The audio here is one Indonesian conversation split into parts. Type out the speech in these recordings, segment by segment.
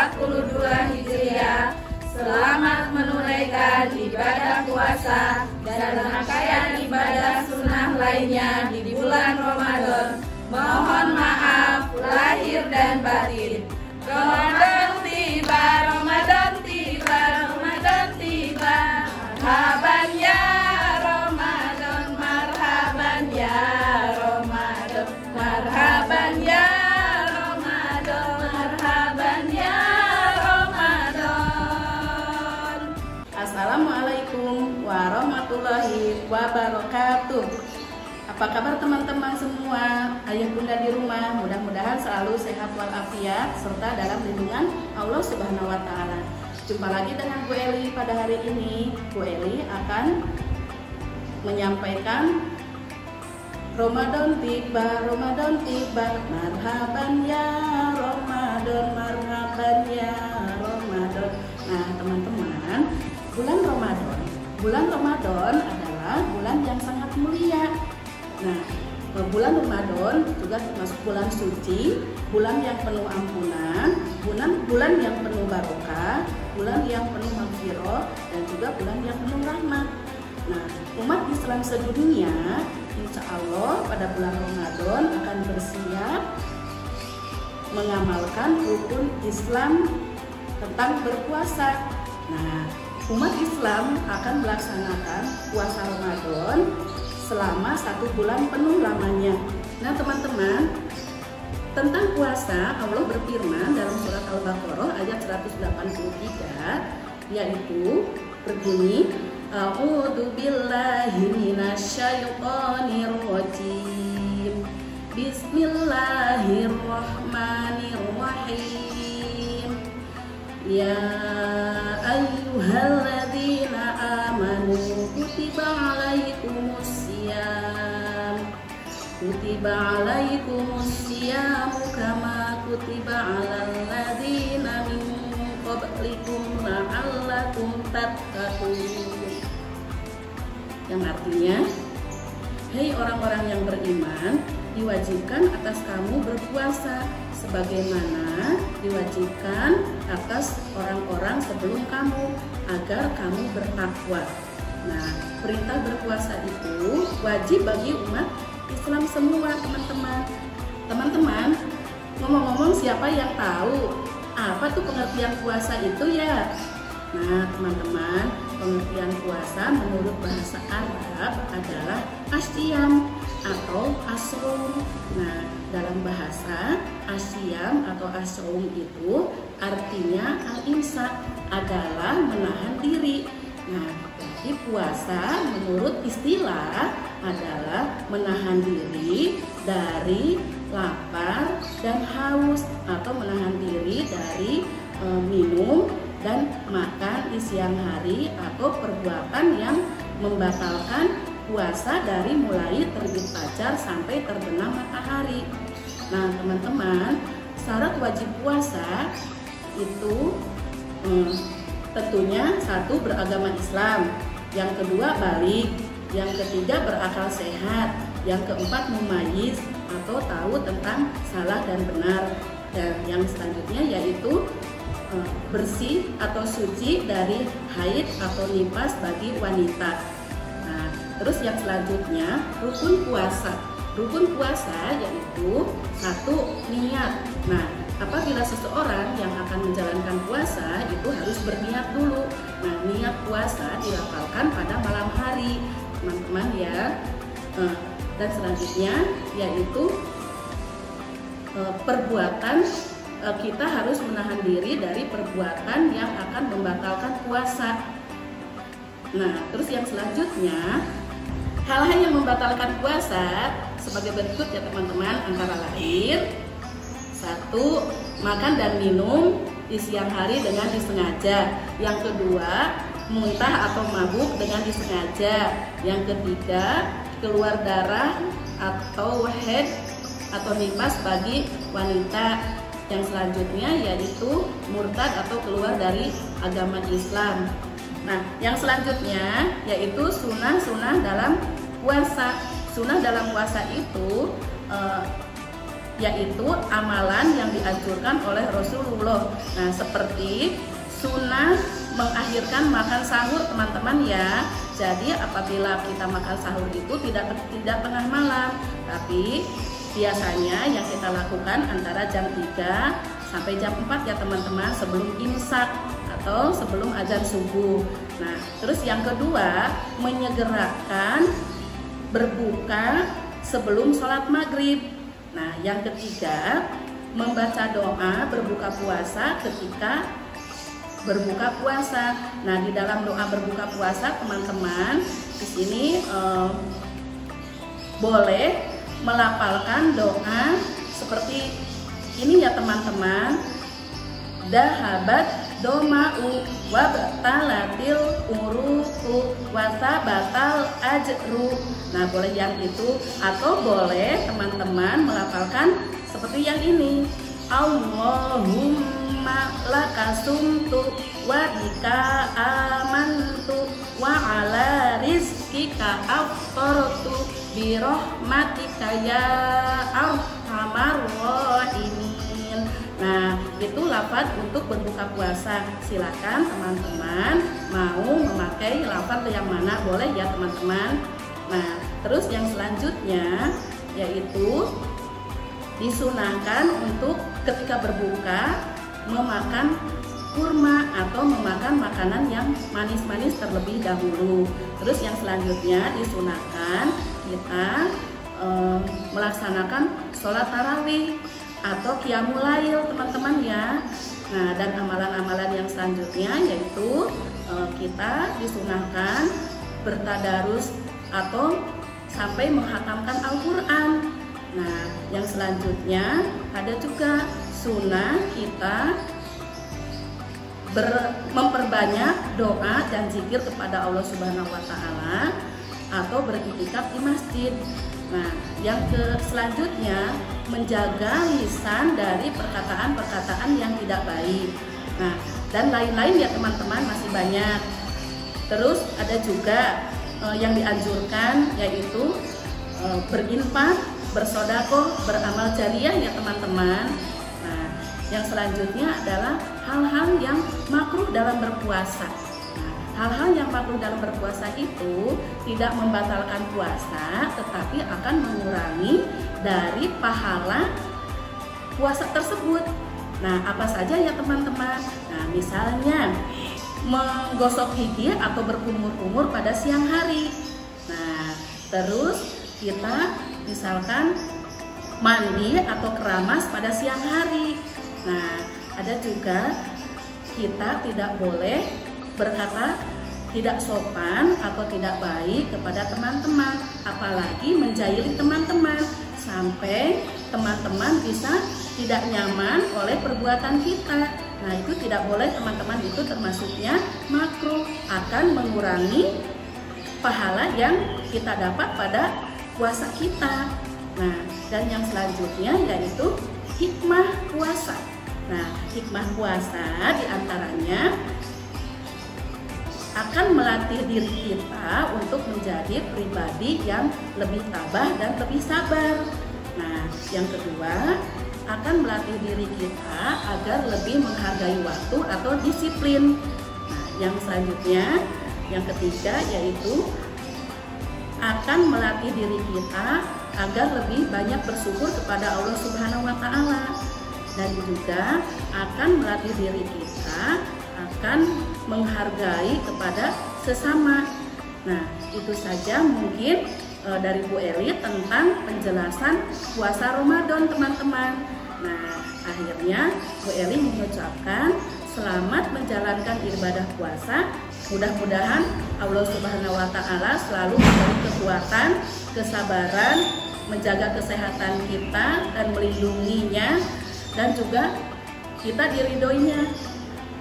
1442 Hijriah. Selamat menunaikan ibadah puasa dan rangkaian ibadah sunnah lainnya di bulan Ramadan. Mohon maaf lahir dan batin. Ramadan tiba, Apa kabar teman-teman semua? Ayah bunda di rumah. Mudah-mudahan selalu sehat walafiat Serta dalam lindungan Allah subhanahu wa ta'ala. Jumpa lagi dengan Bu Eli pada hari ini. Bu Eli akan menyampaikan Ramadan tiba, Ramadan tiba. Marhaban ya Ramadan, marhaban ya Ramadan. Nah teman-teman Bulan Ramadan. Bulan Ramadan adalah bulan yang sangat mulia Nah bulan Ramadan juga termasuk bulan suci Bulan yang penuh ampunan Bulan, bulan yang penuh barokah Bulan yang penuh maghfirah Dan juga bulan yang penuh rahmat Nah, umat Islam sedunia insya Allah pada bulan Ramadan akan bersiap mengamalkan rukun Islam tentang berpuasa. Nah, umat Islam akan melaksanakan puasa Ramadan selama satu bulan penuh lamanya. Nah, teman-teman, tentang puasa Allah berfirman dalam surat Al-Baqarah ayat 183 yaitu berbunyi A'udzu billahi minasyaitonir rajim. Bismillahirrahmanirrahim. Ya ayyuhalladzina amanu kutiba syiyam. Kutiba alaikumus syiyam kama kutiba alal ladzina min qablikum la'allakum tattaqun. Yang artinya Hei orang-orang yang beriman diwajibkan atas kamu berpuasa sebagaimana diwajibkan atas orang-orang sebelum kamu agar kamu bertakwa. Nah perintah berpuasa itu wajib bagi umat Islam semua teman-teman teman-teman ngomong-ngomong siapa yang tahu apa tuh pengertian puasa itu ya Nah, teman-teman, pengertian puasa menurut bahasa Arab adalah asyam atau asrom. Nah, dalam bahasa asyam atau asrom itu artinya al-imsak adalah menahan diri. Nah, jadi puasa menurut istilah adalah menahan diri dari lapar dan haus atau menahan diri dari e, minum dan makan di siang hari atau perbuatan yang membatalkan puasa dari mulai terbit fajar sampai terbenam matahari. Nah, teman-teman, syarat wajib puasa itu hmm, tentunya satu beragama Islam, yang kedua balik, yang ketiga berakal sehat, yang keempat mumayyiz atau tahu tentang salah dan benar, dan yang selanjutnya yaitu bersih atau suci dari haid atau nifas bagi wanita. Nah, terus yang selanjutnya rukun puasa. Rukun puasa yaitu satu niat. Nah, apabila seseorang yang akan menjalankan puasa itu harus berniat dulu. Nah, niat puasa dilafalkan pada malam hari, teman-teman ya. Dan selanjutnya yaitu perbuatan kita harus menahan diri dari perbuatan yang akan membatalkan puasa. Nah, terus yang selanjutnya, hal-hal yang membatalkan puasa sebagai berikut ya teman-teman, antara lain satu, makan dan minum di siang hari dengan disengaja. Yang kedua, muntah atau mabuk dengan disengaja. Yang ketiga, keluar darah atau head atau nifas bagi wanita yang selanjutnya yaitu murtad atau keluar dari agama Islam. Nah, yang selanjutnya yaitu sunnah-sunnah dalam puasa. sunnah dalam puasa itu uh, yaitu amalan yang dianjurkan oleh Rasulullah. Nah, seperti sunnah mengakhirkan makan sahur teman-teman ya. Jadi apabila kita makan sahur itu tidak tidak tengah malam, tapi biasanya yang kita lakukan antara jam 3 sampai jam 4 ya teman-teman sebelum imsak atau sebelum azan subuh. Nah, terus yang kedua menyegerakan berbuka sebelum sholat maghrib. Nah, yang ketiga membaca doa berbuka puasa ketika berbuka puasa. Nah, di dalam doa berbuka puasa, teman-teman, di sini eh, boleh melafalkan doa seperti ini ya, teman-teman. Dahabat doma'u wabtalatil uruku wasa batal ajru nah boleh yang itu atau boleh teman-teman melafalkan seperti yang ini Allahumma lakasumtu wa bika amantu wa ala rizkika aftartu birohmatika ya arhamar rahimin Nah, itu lafaz untuk berbuka puasa. Silakan teman-teman mau memakai lafaz yang mana boleh ya teman-teman. Nah, terus yang selanjutnya yaitu disunahkan untuk ketika berbuka memakan kurma atau memakan makanan yang manis-manis terlebih dahulu. Terus yang selanjutnya disunahkan kita e, melaksanakan sholat tarawih atau kiamulail teman-teman ya. Nah, dan amalan-amalan yang selanjutnya yaitu e, kita disunahkan bertadarus atau sampai menghatamkan Al-Qur'an. Nah, yang selanjutnya ada juga sunnah kita ber, memperbanyak doa dan zikir kepada Allah Subhanahu wa taala atau beriktikaf di masjid. Nah, yang ke selanjutnya menjaga lisan dari perkataan-perkataan yang tidak baik. Nah, dan lain-lain ya teman-teman masih banyak. Terus ada juga eh, yang dianjurkan yaitu eh, berinfak, bersodako, beramal jariah ya teman-teman. Nah, yang selanjutnya adalah hal-hal yang makruh dalam berpuasa. Hal-hal yang makruh dalam berpuasa itu tidak membatalkan puasa, tetapi akan mengurangi dari pahala puasa tersebut. Nah, apa saja ya teman-teman? Nah, misalnya menggosok gigi atau berkumur-kumur pada siang hari. Nah, terus kita misalkan mandi atau keramas pada siang hari. Nah, ada juga kita tidak boleh berkata tidak sopan atau tidak baik kepada teman-teman, apalagi menjahili teman-teman sampai teman-teman bisa tidak nyaman oleh perbuatan kita. Nah, itu tidak boleh teman-teman itu termasuknya makruh akan mengurangi pahala yang kita dapat pada puasa kita. Nah, dan yang selanjutnya yaitu hikmah puasa. Nah, hikmah puasa di antaranya akan melatih diri kita untuk menjadi pribadi yang lebih tabah dan lebih sabar. Nah, yang kedua, akan melatih diri kita agar lebih menghargai waktu atau disiplin. Nah, yang selanjutnya, yang ketiga yaitu akan melatih diri kita agar lebih banyak bersyukur kepada Allah Subhanahu wa taala dan juga akan melatih diri kita akan menghargai kepada sesama. Nah, itu saja mungkin e, dari Bu Eli tentang penjelasan puasa Ramadan, teman-teman. Nah, akhirnya Bu Eli mengucapkan selamat menjalankan ibadah puasa. Mudah-mudahan Allah Subhanahu wa taala selalu memberi kekuatan, kesabaran, menjaga kesehatan kita dan melindunginya dan juga kita diridhoinya.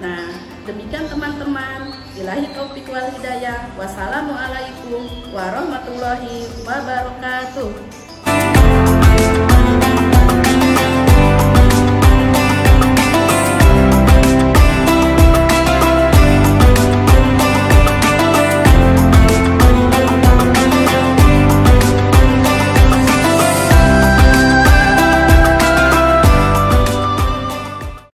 Nah, Demikian teman-teman. Ilahi taufiq wal hidayah. Wassalamualaikum warahmatullahi wabarakatuh.